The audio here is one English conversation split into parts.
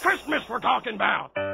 Christmas we're talking about.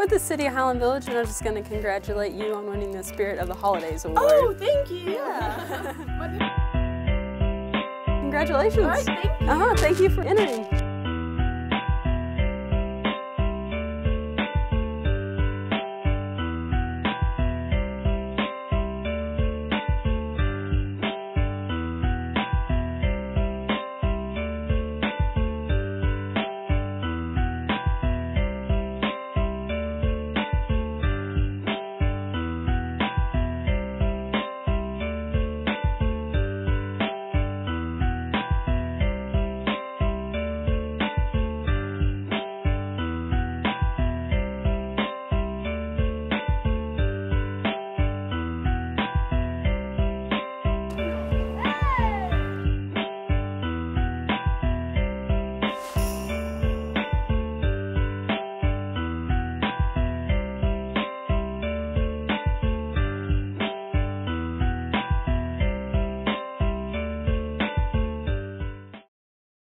With the City of Highland Village, and I'm just going to congratulate you on winning the Spirit of the Holidays Award. Oh, thank you. Yeah. Congratulations. All right, thank you. Uh-huh, thank you for entering.